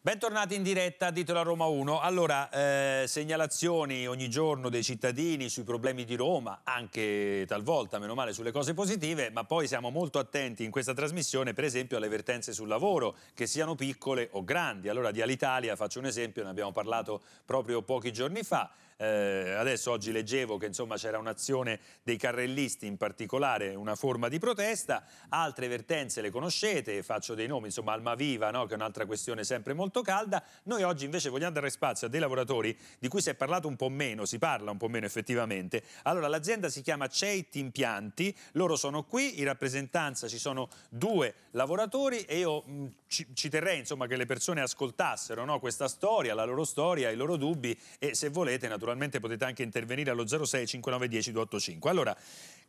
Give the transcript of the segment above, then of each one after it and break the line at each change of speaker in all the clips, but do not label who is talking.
Bentornati in diretta, a Roma 1. Allora, eh, segnalazioni ogni giorno dei cittadini sui problemi di Roma, anche talvolta, meno male, sulle cose positive, ma poi siamo molto attenti in questa trasmissione, per esempio, alle vertenze sul lavoro, che siano piccole o grandi. Allora, di Alitalia, faccio un esempio, ne abbiamo parlato proprio pochi giorni fa. Eh, adesso oggi leggevo che insomma c'era un'azione dei carrellisti in particolare, una forma di protesta, altre vertenze le conoscete, faccio dei nomi, insomma Almaviva, no? che è un'altra questione sempre molto calda. Noi oggi invece vogliamo dare spazio a dei lavoratori di cui si è parlato un po' meno, si parla un po' meno effettivamente. Allora l'azienda si chiama CEIT Impianti, loro sono qui, in rappresentanza ci sono due lavoratori e io mh, ci, ci, terrei insomma che le persone ascoltassero no? questa storia, la loro storia, i loro dubbi e se volete naturalmente naturalmente potete anche intervenire allo 06 5910 285. Allora,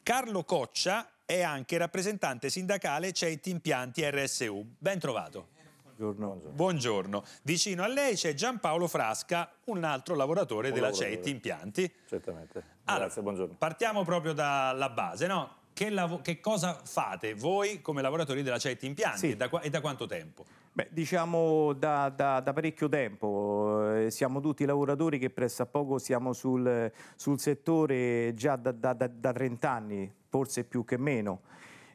Carlo Coccia è anche rappresentante sindacale CEIT Impianti RSU. Ben trovato.
Buongiorno.
Buongiorno. Vicino a lei c'è Giampaolo Frasca, un altro lavoratore un della CEIT Impianti.
Certamente. Allora, Grazie, buongiorno.
Partiamo proprio dalla base, no? Che, che, cosa fate voi come lavoratori della CET Impianti sì. e, da, e, da, quanto tempo?
Beh, diciamo da, da, da, parecchio tempo, eh, siamo tutti lavoratori che presso a poco siamo sul, sul settore già da, da, 30 anni, forse più che meno.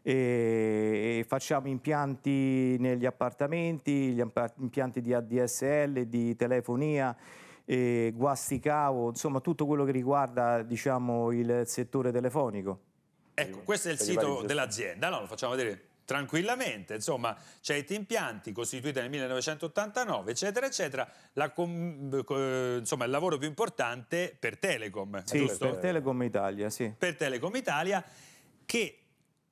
E, e facciamo impianti negli appartamenti, gli impianti di ADSL, di telefonia, e guasti cavo, insomma tutto quello che riguarda diciamo, il settore telefonico.
Ecco, questo è il sito dell'azienda, no? Lo facciamo vedere tranquillamente, insomma c'è IT Impianti costituita nel 1989 eccetera eccetera, la, insomma il lavoro più importante per Telecom,
sì, giusto? per Telecom Italia, sì.
Per Telecom Italia che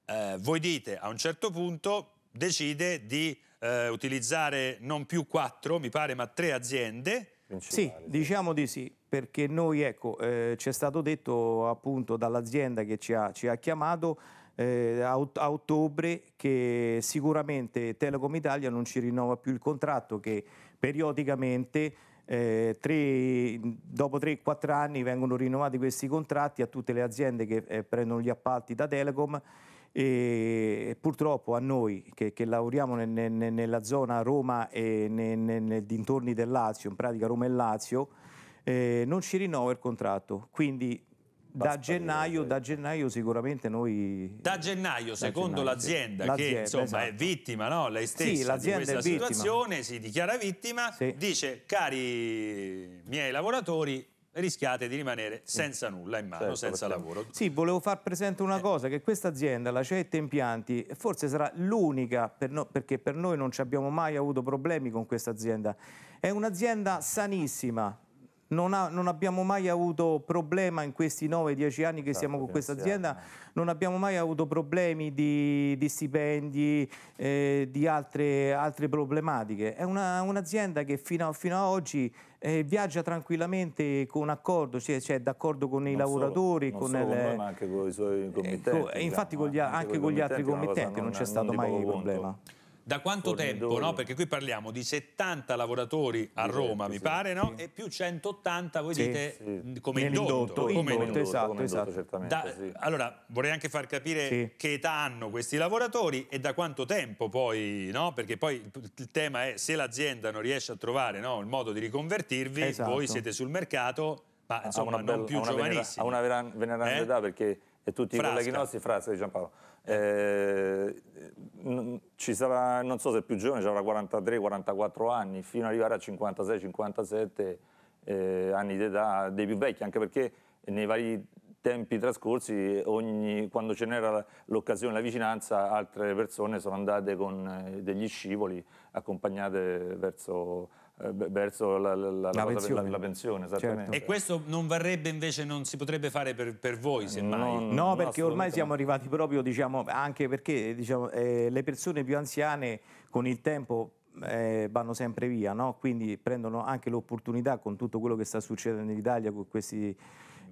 eh, voi dite a un certo punto decide di eh, utilizzare non più quattro, mi pare, ma tre aziende.
Sì, diciamo di sì perché noi, ecco, eh, ci è stato detto appunto dall'azienda che ci ha, ci ha chiamato eh, a, ottobre che sicuramente Telecom Italia non ci rinnova più il contratto che periodicamente eh, tre, dopo 3-4 anni vengono rinnovati questi contratti a tutte le aziende che eh, prendono gli appalti da Telecom e purtroppo a noi che, che lavoriamo nel, nel, nella zona Roma e nei, nei dintorni del Lazio, in pratica Roma e Lazio, eh, non ci rinnova il contratto. Quindi da gennaio, da gennaio, sicuramente noi...
Da gennaio, secondo l'azienda che insomma esatto. è vittima, no? lei stessa sì, di questa situazione, si dichiara vittima, sì. dice cari miei lavoratori rischiate di rimanere senza nulla in mano, certo, senza perché... lavoro.
Sì, volevo far presente una cosa, che questa azienda, la CET Impianti, forse sarà l'unica, per no, perché per noi non abbiamo mai avuto problemi con questa azienda, è un'azienda sanissima, non, ha, non, abbiamo mai avuto problema in questi 9-10 anni che esatto, siamo con questa azienda, non abbiamo mai avuto problemi di, di stipendi, eh, di altre, altre, problematiche. È un'azienda un che fino, fino, a oggi eh, viaggia tranquillamente con accordo, cioè, cioè d'accordo con i non lavoratori,
solo,
con, le,
noi, ma anche con i suoi committenti. Eh,
diciamo, infatti con gli, anche, anche con gli altri committenti non, non c'è stato mai problema.
Conto. Da quanto tempo? No? Perché qui parliamo di 70 lavoratori a Roma, mi pare, no? Sì. E più 180, voi sì, dite, sì. come indotto.
Come
indotto,
esatto, come indotto, esatto.
Da, allora, vorrei anche far capire che età hanno questi lavoratori e da quanto tempo poi, no? Perché poi il tema è se l'azienda non riesce a trovare no, il modo di riconvertirvi, esatto. voi siete sul mercato, ma insomma non bella, più giovanissimi.
Ha una veneranda eh? età perché e tutti Frasca. i colleghi nostri, Frasca di Giampaolo, eh, ci sarà, non so se è più giovane, avrà 43-44 anni, fino ad arrivare a 56-57 eh, anni d'età dei più vecchi, anche perché nei vari tempi trascorsi, ogni, quando ce n'era l'occasione, la vicinanza, altre persone sono andate con eh, degli scivoli accompagnate verso verso la, la, la, la pensione. La, pensione certo.
E questo non varrebbe invece, non si potrebbe fare per, per voi semmai?
No, no perché ormai siamo arrivati proprio, diciamo, anche perché diciamo, eh, le persone più anziane con il tempo eh, vanno sempre via, no? quindi prendono anche l'opportunità con tutto quello che sta succedendo in Italia con queste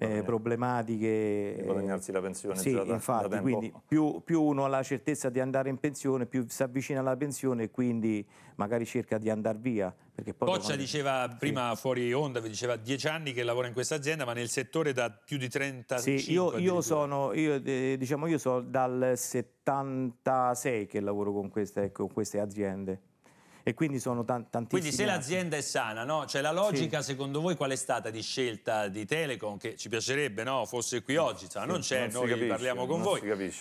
eh, problematiche.
Di guadagnarsi la pensione
sì,
da,
infatti,
da
quindi più, più, uno ha la certezza di andare in pensione, più si avvicina alla pensione e quindi magari cerca di andare via.
Perché poi Boccia quando... diceva prima sì. fuori onda, vi diceva dieci anni che lavora in questa azienda, ma nel settore da più di 35
Sì, io, io sono, io, eh, diciamo, io sono dal 76 che lavoro con queste, con queste aziende. E quindi sono tantissimi.
Quindi se l'azienda è sana, no? cioè la logica sì. secondo voi qual è stata di scelta di Telecom che ci piacerebbe no? fosse qui oggi, cioè, sì, non c'è, noi capisce, parliamo con voi.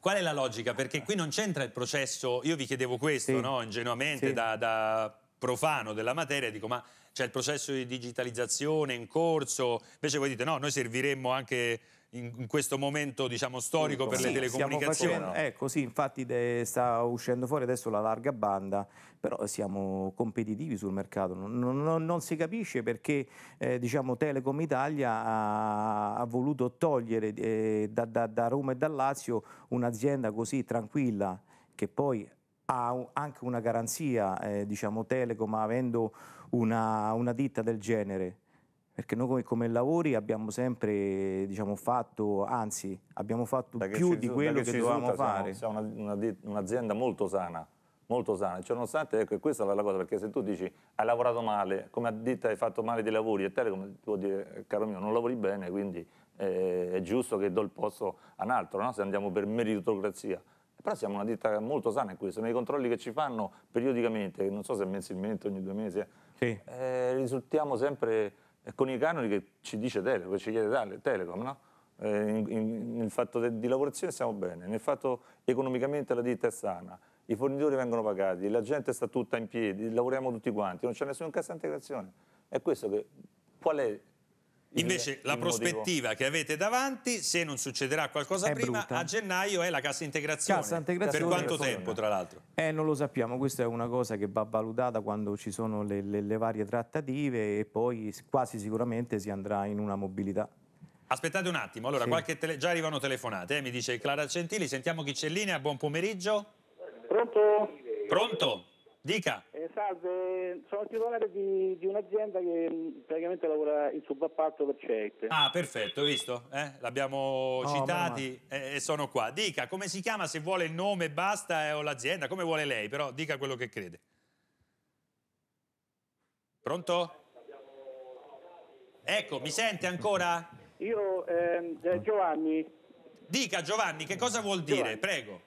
qual è la logica? Perché qui non c'entra il processo, io vi chiedevo questo sì. no? ingenuamente da, da profano della materia, dico ma c'è il processo di digitalizzazione in corso, invece voi dite no, noi serviremmo anche in, questo momento diciamo, storico per sì, le telecomunicazioni.
Facendo, ecco sì, infatti sta uscendo fuori adesso la larga banda, però siamo competitivi sul mercato, non, non, non si capisce perché eh, diciamo, Telecom Italia ha, ha voluto togliere eh, da, da, da Roma e da Lazio un'azienda così tranquilla che poi ha anche una garanzia, eh, diciamo Telecom, avendo una, una, ditta del genere. Perché noi come, lavori abbiamo sempre diciamo, fatto, anzi abbiamo fatto da più di quello che, che dovevamo fare.
Siamo, siamo un'azienda molto sana, molto sana. Cioè, nonostante, ecco, questa è la cosa, perché se tu dici hai lavorato male, come ditta hai fatto male dei lavori, e Telecom può dire, caro mio, non lavori bene, quindi eh, è giusto che do il posto a un altro, no? se andiamo per meritocrazia. Però siamo una ditta molto sana in questo, nei controlli che ci fanno periodicamente, non so se mensilmente, ogni due mesi, sì. eh, risultiamo sempre con i canoni che ci dice Telecom, ci chiede Telecom, no? eh, in, in, nel fatto de, di lavorazione stiamo bene, nel fatto economicamente la ditta è sana, i fornitori vengono pagati, la gente sta tutta in piedi, lavoriamo tutti quanti, non c'è nessuna cassa integrazione. È questo che, qual è
Invece la prospettiva che avete davanti, se non succederà qualcosa
è
prima,
brutta.
a gennaio è la cassa integrazione.
Cassa integrazione
per quanto tempo, tra l'altro?
Eh, non lo sappiamo, questa è una cosa che va valutata quando ci sono le, le, le varie trattative e poi quasi sicuramente si andrà in una mobilità.
Aspettate un attimo, allora sì. tele... già arrivano telefonate, eh? mi dice Clara Gentili, sentiamo chi c'è in linea, buon pomeriggio.
Pronto?
Pronto? Dica.
Eh, salve, sono titolare di, di, un'azienda che mm, praticamente lavora in subappalto per CET.
Ah, perfetto, visto? Eh? L'abbiamo oh, citati e, e sono qua. Dica, come si chiama se vuole il nome e basta eh, o l'azienda, come vuole lei, però dica quello che crede. Pronto? Ecco, mi sente ancora?
Io, ehm, eh, Giovanni.
Dica Giovanni, che cosa vuol dire? Giovanni. Prego.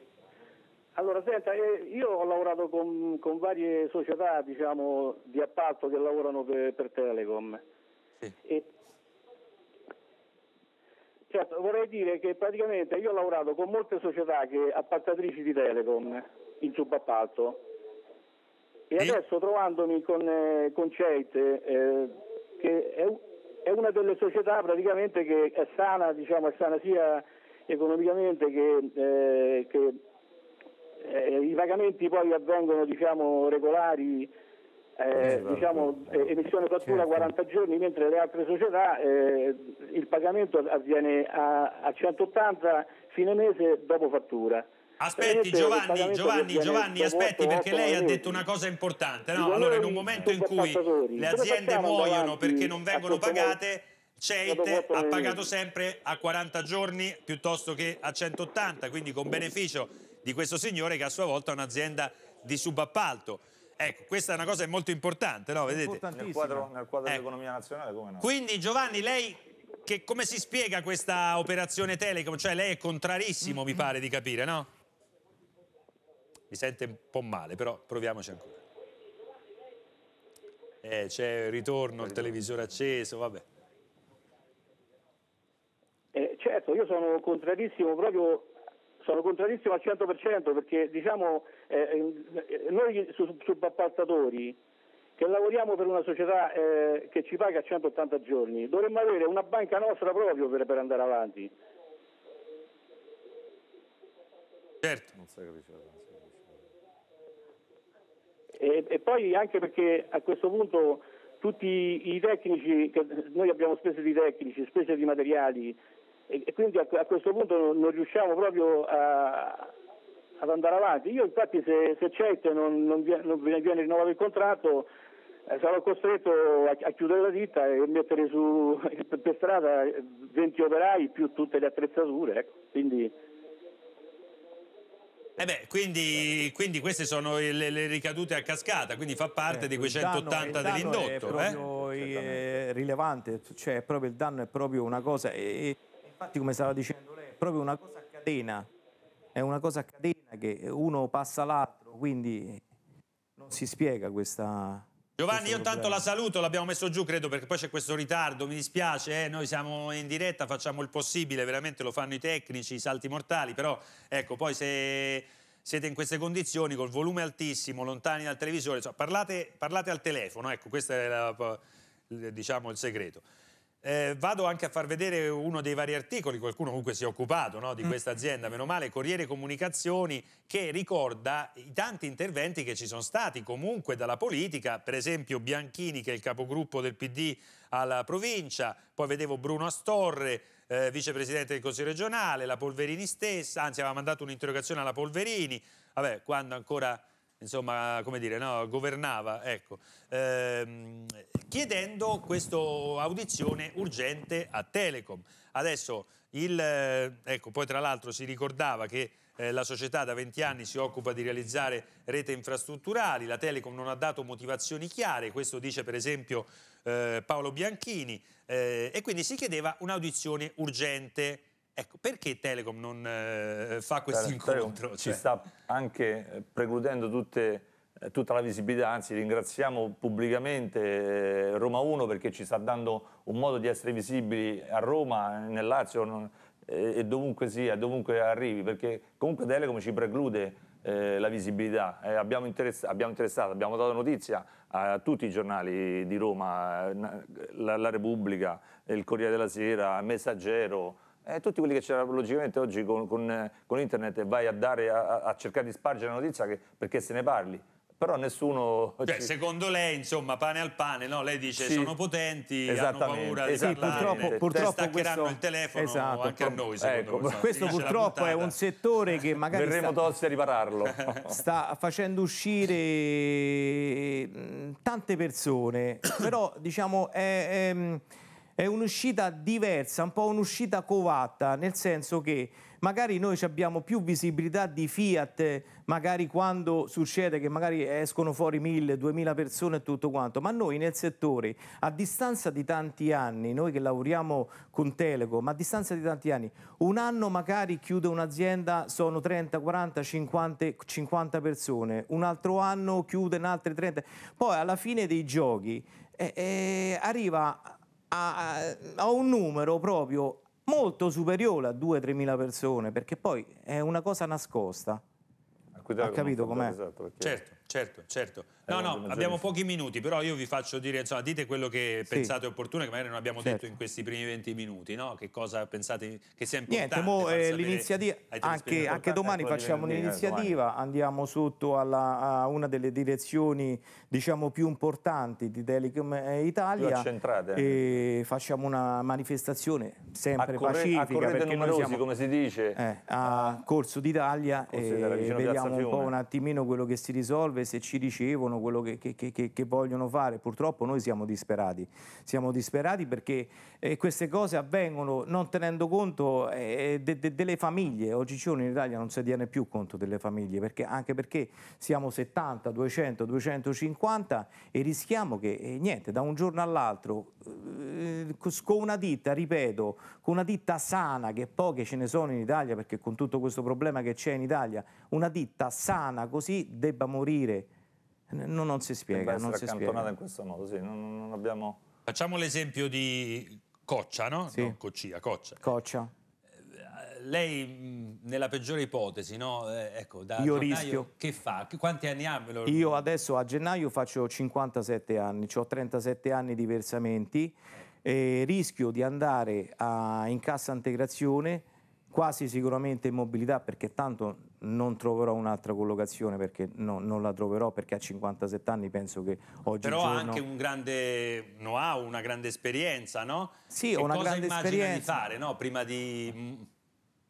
Allora, senta, eh, io ho lavorato con, con varie società diciamo, di appalto che lavorano per, per Telecom. Sì. E, certo, vorrei dire che praticamente io ho lavorato con molte società che, appaltatrici di Telecom in subappalto e sì. adesso trovandomi con, eh, con CEIT, eh, che è, è, una delle società praticamente che è sana, diciamo, è sana sia economicamente che, eh, che eh, i pagamenti poi avvengono diciamo, regolari, eh, esatto. diciamo, eh, emissione fattura certo. 40 giorni, mentre le altre società eh, il pagamento avviene a, a 180 fine mese dopo fattura.
Aspetti Giovanni, Giovanni, Giovanni, aspetti perché lei ha detto una cosa importante. No? Allora in un momento in cui le aziende muoiono perché non vengono pagate, CEIT ha pagato sempre a 40 giorni piuttosto che a 180, quindi con beneficio di questo signore che a sua volta è un'azienda di subappalto. Ecco, questa è una cosa molto importante, no? Vedete?
Nel quadro, nel quadro ecco. dell'economia nazionale come no?
Quindi Giovanni, lei che, come si spiega questa operazione Telecom? Cioè lei è contrarissimo, mm -hmm. mi pare di capire, no? Mi sente un po' male, però proviamoci ancora. Eh, c'è il ritorno, il televisore acceso, vabbè.
Eh, certo, io sono contrarissimo proprio sono contrarissimo al 100% perché diciamo, eh, eh noi subappaltatori che lavoriamo per una società eh, che ci paga a 180 giorni dovremmo avere una banca nostra proprio per, per andare avanti.
Certo.
E, e poi anche perché a questo punto tutti i tecnici, noi abbiamo spese di tecnici, spese di materiali, e, quindi a, a, questo punto non riusciamo proprio a, ad andare avanti. Io infatti se, se CET non, non, viene, non viene rinnovato il contratto eh, sarò costretto a, a, chiudere la ditta e mettere su, per strada 20 operai più tutte le attrezzature. Ecco. Quindi,
eh beh, quindi, quindi, queste sono le, le, ricadute a cascata, quindi fa parte eh, di quei 180 dell'indotto. È
proprio eh? rilevante, cioè proprio il danno è proprio una cosa... E, infatti come stava dicendo lei, è proprio una cosa a catena, è una cosa a catena che uno passa l'altro, quindi non si spiega questa...
Giovanni, io intanto la saluto, l'abbiamo messo giù credo perché poi c'è questo ritardo, mi dispiace, eh? noi siamo in diretta, facciamo il possibile, veramente lo fanno i tecnici, i salti mortali, però ecco, poi se siete in queste condizioni col volume altissimo, lontani dal televisore, cioè, parlate, parlate, al telefono, ecco, questo è la, diciamo, il segreto. Eh, vado anche a far vedere uno dei vari articoli, qualcuno comunque si è occupato no, di mm. questa azienda, meno male, Corriere Comunicazioni, che ricorda i tanti interventi che ci sono stati comunque dalla politica, per esempio Bianchini che è il capogruppo del PD alla provincia, poi vedevo Bruno Astorre, eh, vicepresidente del Consiglio regionale, la Polverini stessa, anzi aveva mandato un'interrogazione alla Polverini, vabbè, quando ancora insomma, come dire, no, governava, ecco, ehm, chiedendo questa audizione urgente a Telecom. Adesso, il, eh, ecco, poi tra l'altro si ricordava che eh, la società da 20 anni si occupa di realizzare rete infrastrutturali, la Telecom non ha dato motivazioni chiare, questo dice per esempio eh, Paolo Bianchini, eh, e quindi si chiedeva un'audizione urgente. Ecco, perché Telecom non eh, fa questo incontro?
Cioè... Ci sta anche eh, precludendo tutte, eh, tutta la visibilità, anzi ringraziamo pubblicamente eh, Roma 1 perché ci sta dando un modo di essere visibili a Roma, nel Lazio non, e dovunque sia, dovunque arrivi, perché comunque Telecom ci preclude la visibilità. Abbiamo, interess abbiamo, interessato, abbiamo dato notizia a tutti i giornali di Roma, la, la Repubblica, il Corriere della Sera, Messaggero, eh, tutti quelli che c'erano logicamente oggi con, con, con, internet vai a, dare, a, a, cercare di spargere la notizia che, perché se ne parli. Però nessuno...
Cioè, secondo lei, insomma, pane al pane, no? Lei dice sì, sono potenti, hanno paura di
sì, purtroppo, purtroppo
staccheranno questo, il telefono esatto, anche a noi,
ecco, Questo purtroppo è un settore che magari
Verremo sta, tossi a ripararlo.
sta facendo uscire mm, tante persone, però diciamo è, è, è un'uscita diversa, un po' un'uscita covatta, nel senso che magari noi abbiamo più visibilità di Fiat, magari quando succede che magari escono fuori mille, duemila persone e tutto quanto, ma noi nel settore, a distanza di tanti anni, noi che lavoriamo con Telecom, a distanza di tanti anni, un anno magari chiude un'azienda, sono 30, 40, 50, 50 persone, un altro anno chiude in altre 30, poi alla fine dei giochi eh, eh, arriva a, a un numero proprio molto superiore a 2-3 mila persone, perché poi è una cosa nascosta. Ha capito com'è?
Esatto, certo, certo, certo. No, no, abbiamo pochi minuti, però io vi faccio dire, insomma, dite quello che sì. pensate opportuno, che magari non abbiamo certo. detto in questi primi 20 minuti, no? Che cosa pensate che sia importante?
Niente, eh, l'iniziativa, anche, anche, domani facciamo un'iniziativa, andiamo sotto alla, a una delle direzioni, diciamo, più importanti di Telecom Italia e facciamo una manifestazione sempre Accorre, pacifica, perché
numerosi,
noi siamo,
come si dice,
eh, a Corso d'Italia e vediamo un po' un attimino quello che si risolve, se ci ricevono quello che, che, che, che, vogliono fare. Purtroppo noi siamo disperati, siamo disperati perché eh, queste cose avvengono non tenendo conto eh, de, de, delle famiglie. Oggigiorno in Italia non si tiene più conto delle famiglie, perché, anche perché siamo 70, 200, 250 e rischiamo che, eh, niente, da un giorno all'altro, eh, con una ditta, ripeto, con una ditta sana, che poche ce ne sono in Italia, perché con tutto questo problema che c'è in Italia, una ditta sana così debba morire non, non si spiega.
non
si
spiega. in questo modo, sì, non, non abbiamo...
Facciamo l'esempio di Coccia, no?
Sì.
No, Coccia, Coccia.
Coccia.
Eh, lei, nella peggiore ipotesi, no? Eh, ecco, da
Io rischio.
Che fa? Quanti anni ha?
Io adesso a gennaio faccio 57 anni, ho 37 anni di versamenti, e rischio di andare a, in cassa integrazione quasi sicuramente in mobilità perché tanto non troverò un'altra collocazione perché no, non la troverò perché a 57 anni penso che oggi
però ha anche un grande know-how, una grande esperienza no?
sì, che una grande esperienza
di fare no? prima di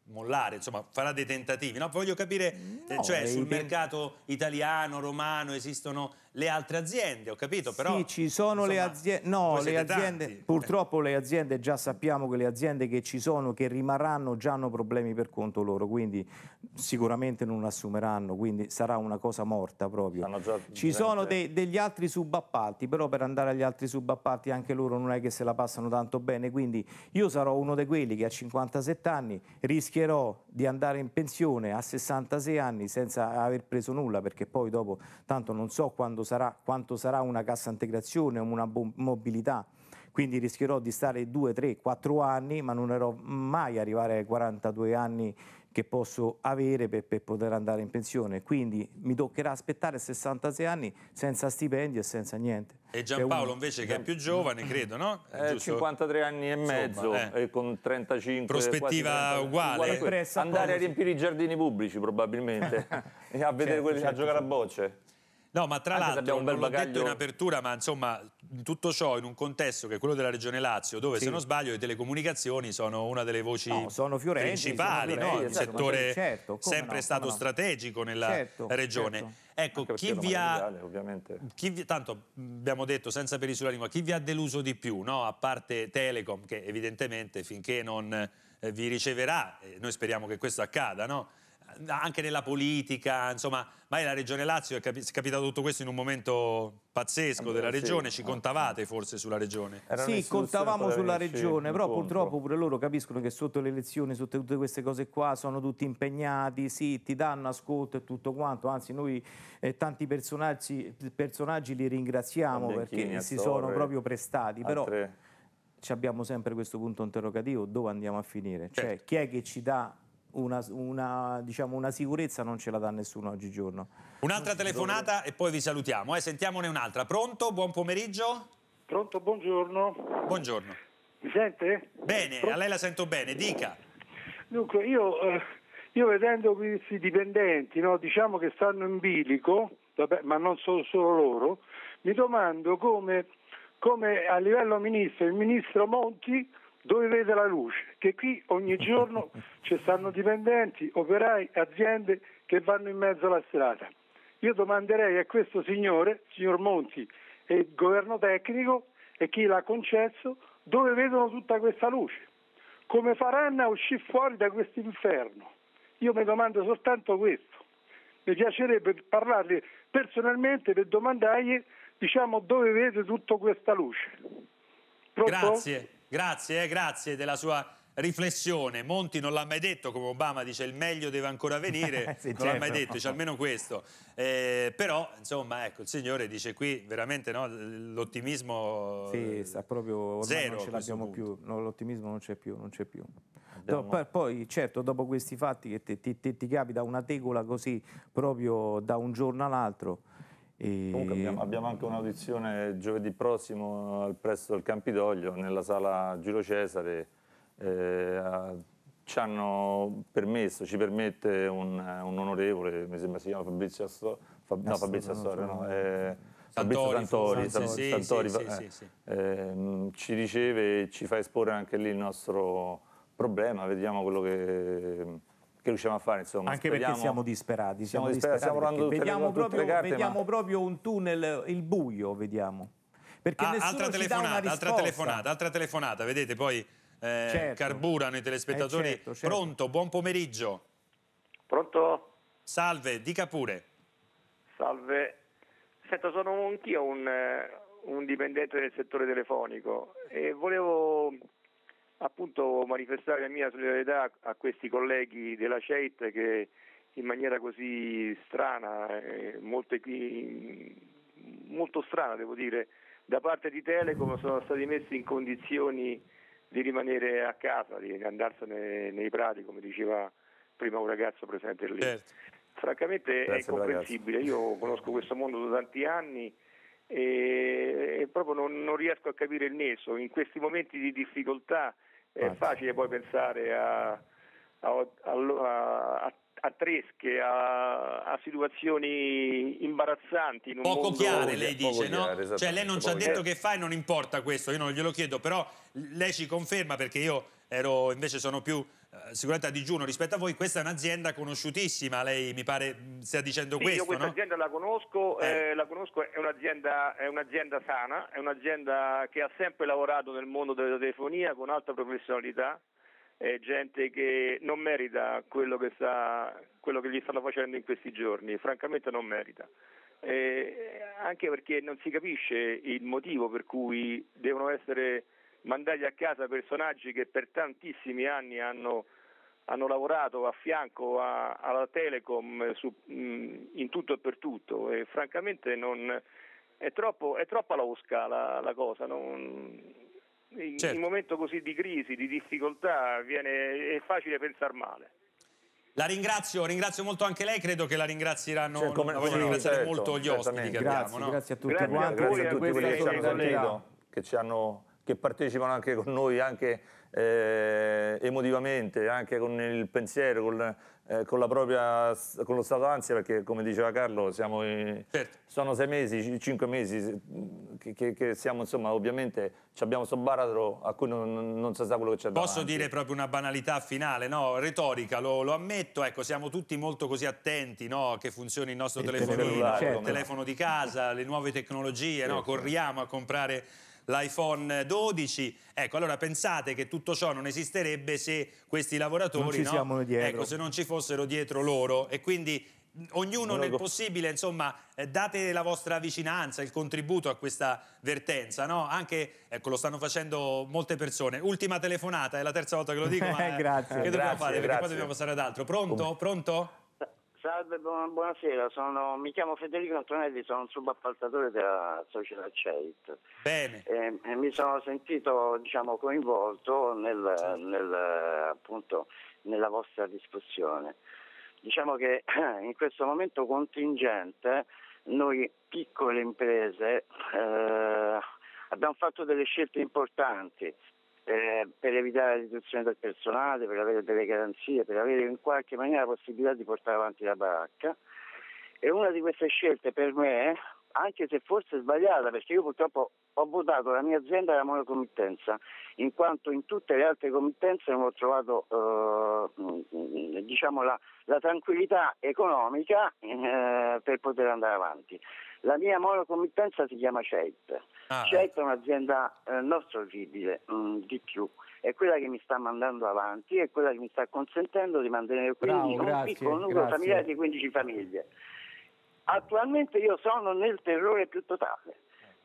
mollare, insomma farà dei tentativi no? voglio capire, no, cioè sul mercato italiano, romano esistono le altre aziende, ho capito, però...
Sì, ci sono insomma, le aziende... No, le aziende... Tanti. Purtroppo le aziende, già sappiamo che le aziende che ci sono, che rimarranno, già hanno problemi per conto loro, quindi sicuramente non assumeranno, quindi sarà una cosa morta proprio. Ci sono dei, degli altri subappalti, però per andare agli altri subappalti anche loro non è che se la passano tanto bene, quindi io sarò uno di quelli che a 57 anni rischierò di andare in pensione a 66 anni senza aver preso nulla, perché poi dopo tanto non so quando sarà, quanto sarà una cassa integrazione o una mobilità. Quindi rischierò di stare 2, 3, 4 anni, ma non ero mai arrivare ai 42 anni che posso avere per, per, poter andare in pensione. Quindi mi toccherà aspettare 66 anni senza stipendio e senza niente.
E Giampaolo invece che è più giovane, credo, no?
Eh, 53 anni e mezzo Insomma, eh. e con 35
prospettiva uguale.
uguale andare a riempire i giardini pubblici probabilmente e a vedere certo, quelli certo, a giocare a bocce.
No, ma tra l'altro l'ho detto in apertura, ma insomma tutto ciò in un contesto che è quello della Regione Lazio, dove sì. se non sbaglio le telecomunicazioni sono una delle voci no, sono fiorenti, principali, sono fiorenti, no? un esatto, settore certo, sempre no, stato strategico nella certo, Regione. Certo. Ecco, chi vi, ha, chi vi, tanto abbiamo detto senza peli sulla lingua, chi vi ha deluso di più, no? a parte Telecom, che evidentemente finché non eh, vi riceverà, eh, noi speriamo che questo accada, no? Anche nella politica, insomma, mai la Regione Lazio è, capi- è, capitato tutto questo in un momento pazzesco della Regione, ci contavate forse sulla Regione?
Sì, contavamo sulla Regione, però incontro. purtroppo pure loro capiscono che sotto le elezioni, sotto tutte queste cose qua, sono tutti impegnati, sì, ti danno ascolto e tutto quanto, anzi noi eh, tanti personaggi, personaggi, li ringraziamo perché si sono proprio prestati, però... abbiamo sempre questo punto interrogativo, dove andiamo a finire? Cioè, certo. chi è che ci dà una, una, diciamo, una, sicurezza non ce la dà nessuno oggigiorno.
Un'altra telefonata e poi vi salutiamo. Eh. Sentiamone un'altra. Pronto? Buon pomeriggio?
Pronto, buongiorno.
Buongiorno.
Mi sente?
Bene, Pronto? a lei la sento bene, dica.
Dunque, io, eh, io vedendo questi dipendenti, no, diciamo che stanno in bilico, vabbè, ma non solo, solo loro, mi domando come, come a livello ministro, il ministro Monti dove vede la luce, che qui ogni giorno ci stanno dipendenti, operai, aziende che vanno in mezzo alla strada. Io domanderei a questo signore, signor Monti, e il governo tecnico e chi l'ha concesso, dove vedono tutta questa luce? Come faranno a uscire fuori da questo inferno? Io mi domando soltanto questo. Mi piacerebbe parlargli personalmente per domandargli diciamo, dove vede tutta questa luce.
Pronto? Grazie. Grazie, eh, grazie della sua riflessione. Monti non l'ha mai detto, come Obama dice il meglio deve ancora venire, sì, non certo. l'ha mai detto, dice almeno questo. Eh, però, insomma, ecco, il signore dice qui veramente no, l'ottimismo
Sì, sta proprio, zero non ce l'abbiamo più, no, l'ottimismo non c'è più, non c'è più. No, poi, certo, dopo questi fatti che ti, ti, ti capita una tegola così proprio da un giorno all'altro,
e... Comunque abbiamo, abbiamo, anche un'audizione giovedì prossimo al presso del Campidoglio, nella sala Giro Cesare. Eh, ci hanno permesso, ci permette un, un, onorevole, mi sembra si chiama Fabrizio Astor, Fab, no, Fabrizio Astor, no, eh, Fabrizio Santori, Santori, Santori sì, sì, eh, ci riceve e ci fa esporre anche lì il nostro problema, vediamo quello che che riusciamo a fare. Insomma.
Anche Speriamo... perché siamo disperati. Siamo, siamo disperati, disperati stiamo vediamo, le, proprio, carte, vediamo ma... proprio un tunnel, il buio, vediamo.
Perché ah, altra telefonata, altra telefonata, altra telefonata, vedete poi eh, certo. carburano i telespettatori. Eh, certo, certo. Pronto, buon pomeriggio.
Pronto?
Salve, dica pure.
Salve. Senta, sono anch'io un, eh, un dipendente del settore telefonico e volevo appunto manifestare la mia solidarietà a questi colleghi della CEIT che in maniera così strana, eh, molto, molto strana devo dire, da parte di Telecom sono stati messi in condizioni di rimanere a casa, di andarsene nei prati, come diceva prima un ragazzo presente lì. Certo. Francamente Grazie è incomprensibile, io conosco questo mondo da tanti anni e, e proprio non, non, riesco a capire il nesso. In questi momenti di difficoltà è facile poi pensare a, a, a, a tresche, a, situazioni imbarazzanti.
poco
mondo...
chiare, lei dice, no? Chiare, cioè lei non ci ha detto che fa e non importa questo, io non glielo chiedo, però lei ci conferma perché io ero, invece sono più eh, sicuramente a digiuno rispetto a voi, questa è un'azienda conosciutissima, lei mi pare stia dicendo
sì,
questo,
io questa
no?
azienda la conosco, eh. Eh, la conosco è, un'azienda, è un'azienda sana, è un'azienda che ha sempre lavorato nel mondo della telefonia con alta professionalità, è gente che non merita quello che, sta, quello che gli stanno facendo in questi giorni, francamente non merita. Eh, anche perché non si capisce il motivo per cui devono essere mandati a casa personaggi che per tantissimi anni hanno, hanno lavorato a fianco a, alla Telecom su, mh, in tutto e per tutto e francamente non, è, troppo, è troppa losca la, la cosa. Non, in, certo. un momento così di crisi, di difficoltà, viene, è facile pensare male.
La ringrazio, ringrazio molto anche lei, credo che la ringrazieranno, cioè, come, la voglio ringraziare certo, molto gli ospiti che
grazie,
abbiamo. No?
Grazie a tutti
grazie,
quanti,
grazie a tutti quelli che ci hanno sentito, che partecipano anche con noi, anche eh, emotivamente, anche con il pensiero, con, eh, con, propria, con, lo stato d'ansia, perché come diceva Carlo, siamo in, certo. sono sei mesi, cinque mesi che, che, che siamo, insomma, ovviamente abbiamo questo baratro a cui non, non, si sa quello che c'è davanti.
Posso dire proprio una banalità finale, no? retorica, lo, lo, ammetto, ecco, siamo tutti molto così attenti no? che funzioni il nostro il telefonino, certo. il telefono di casa, le nuove tecnologie, certo. no? corriamo a comprare l'iPhone 12. Ecco, allora pensate che tutto ciò non esisterebbe se questi lavoratori,
no?
ecco, se non ci fossero dietro loro e quindi ognuno nel possibile, insomma, eh, date la vostra vicinanza, il contributo a questa vertenza, no? Anche, ecco, lo stanno facendo molte persone. Ultima telefonata, è la terza volta che lo dico, ma
grazie,
che dobbiamo
grazie,
fare? Perché poi dobbiamo passare ad altro. Pronto? Pronto?
Salve, buonasera, sono, mi chiamo Federico Antonelli, sono un subappaltatore della società CEIT.
Bene.
E, e mi sono sentito diciamo, coinvolto nel, nel, appunto, nella vostra discussione. Diciamo che in questo momento contingente noi piccole imprese eh, abbiamo fatto delle scelte importanti eh, per evitare la riduzione del personale, per avere delle garanzie, per avere in qualche maniera la possibilità di portare avanti la baracca. E una di queste scelte per me, anche se forse sbagliata, perché io purtroppo ho votato la mia azienda alla monocommittenza, in quanto in tutte le altre committenze non ho trovato eh, diciamo la, la, tranquillità economica eh, per poter andare avanti. La mia monocommittenza si chiama CEIT. Ah, CEIT è un'azienda eh, non sorridibile, mh, mm, di più. È quella che mi sta mandando avanti, è quella che mi sta consentendo di mantenere 15, Bravo, un piccolo nucleo familiare di 15 famiglie. Attualmente io sono nel terrore più totale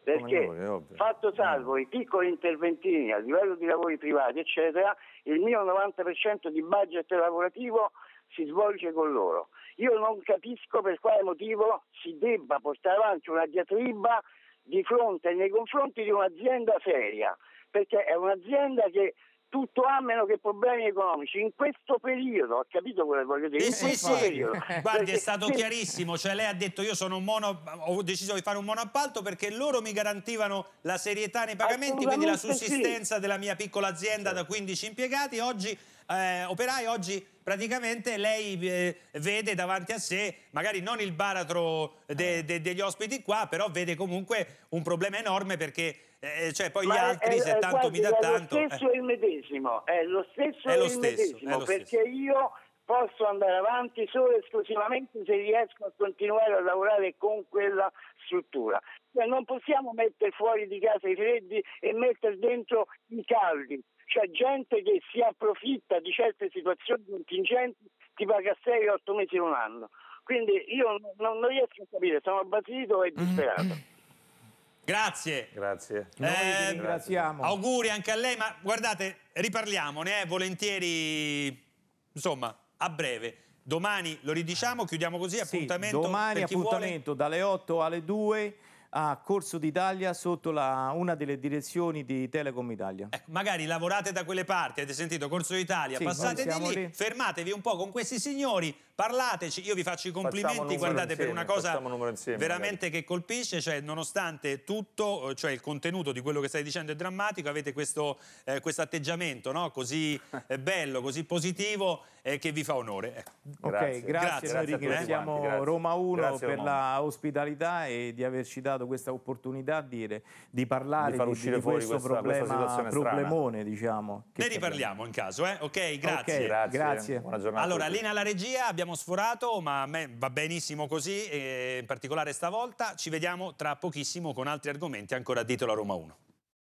perché noi, fatto salvo i piccoli interventini a livello di lavori privati eccetera il mio 90% di budget lavorativo si svolge con loro io non capisco per quale motivo si debba portare avanti una diatriba di fronte nei confronti di un'azienda seria perché è un'azienda che tutto ha meno che problemi economici. In questo periodo, ha capito quello che voglio dire?
Sì, sì, sì. Guardi, è stato chiarissimo, cioè lei ha detto io sono un mono, ho deciso di fare un monoappalto perché loro mi garantivano la serietà nei pagamenti, quindi la sussistenza sì. della mia piccola azienda da 15 impiegati. Oggi, eh, operai, oggi praticamente lei eh, vede davanti a sé magari non il baratro de, de, degli ospiti qua, però vede comunque un problema enorme perché eh, cioè poi Ma gli altri, è, se tanto mi dà tanto...
È lo stesso eh. il medesimo, è lo stesso è lo stesso, medesimo, perché io posso andare avanti solo e esclusivamente se riesco a continuare a lavorare con quella struttura. Cioè non possiamo mettere fuori di casa i freddi e mettere dentro i caldi. C'è gente che si approfitta di certe situazioni contingenti, ti paga 6-8 mesi in un anno. Quindi io non, non riesco a capire, sono basito e disperato. Mm-hmm.
Grazie.
Grazie.
Noi eh, ringraziamo.
Auguri anche a lei, ma guardate, riparliamone, eh, volentieri, insomma, a breve. Domani lo ridiciamo, chiudiamo così, appuntamento.
Sì, domani appuntamento vuole... dalle 8 alle 2 a Corso d'Italia sotto la, una delle direzioni di Telecom Italia.
Ecco, magari lavorate da quelle parti, avete sentito Corso d'Italia, sì, passate di lì, lì, fermatevi un po' con questi signori, parlateci, io vi faccio i complimenti, guardate insieme, per una cosa insieme, veramente magari. che colpisce, cioè nonostante tutto, cioè il contenuto di quello che stai dicendo è drammatico, avete questo eh, atteggiamento no? così eh, bello, così positivo eh, che vi fa onore.
Ecco. Ok, grazie, grazie, noi ringraziamo Roma 1 grazie, per la ospitalità e di averci dato questa opportunità di, di parlare di, di, di questo questa, problema, questa problemone, diciamo.
Ne riparliamo in caso, eh? Ok, grazie.
Okay, grazie. grazie.
Buona giornata. Allora, linea alla regia, abbiamo sforato, ma a me va benissimo così, in particolare stavolta. Ci vediamo tra pochissimo con altri argomenti ancora a titolo a Roma 1.